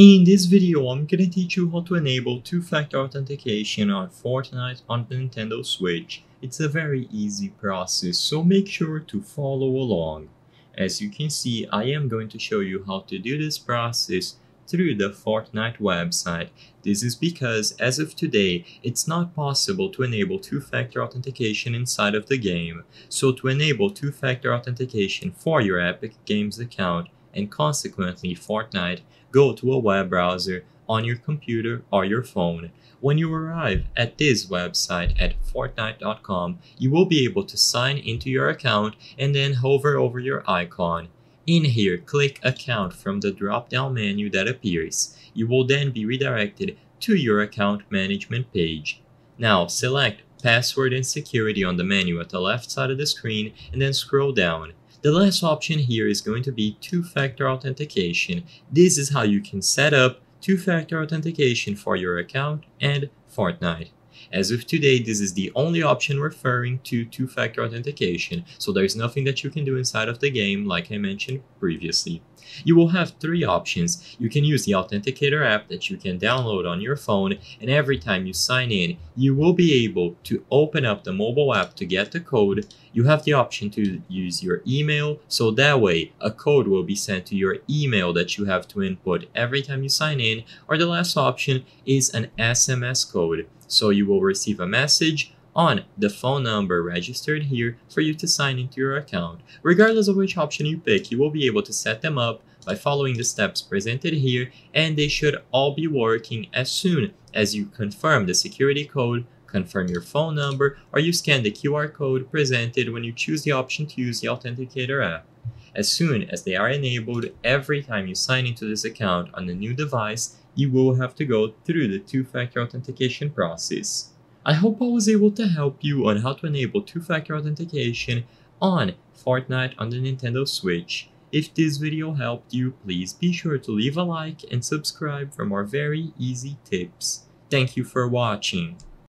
In this video, I'm gonna teach you how to enable two-factor authentication on Fortnite on the Nintendo Switch. It's a very easy process, so make sure to follow along. As you can see, I am going to show you how to do this process through the Fortnite website. This is because, as of today, it's not possible to enable two-factor authentication inside of the game. So to enable two-factor authentication for your Epic Games account, and consequently Fortnite, go to a web browser on your computer or your phone. When you arrive at this website at Fortnite.com, you will be able to sign into your account and then hover over your icon. In here, click Account from the drop-down menu that appears. You will then be redirected to your account management page. Now, select Password and Security on the menu at the left side of the screen and then scroll down. The last option here is going to be two-factor authentication. This is how you can set up two-factor authentication for your account and Fortnite. As of today, this is the only option referring to two-factor authentication, so there's nothing that you can do inside of the game like I mentioned previously. You will have three options. You can use the Authenticator app that you can download on your phone, and every time you sign in, you will be able to open up the mobile app to get the code. You have the option to use your email, so that way a code will be sent to your email that you have to input every time you sign in, or the last option is an SMS code. So you will receive a message on the phone number registered here for you to sign into your account. Regardless of which option you pick, you will be able to set them up by following the steps presented here and they should all be working as soon as you confirm the security code, confirm your phone number, or you scan the QR code presented when you choose the option to use the Authenticator app. As soon as they are enabled, every time you sign into this account on a new device, you will have to go through the two-factor authentication process. I hope I was able to help you on how to enable two-factor authentication on Fortnite on the Nintendo Switch. If this video helped you, please be sure to leave a like and subscribe for more very easy tips. Thank you for watching.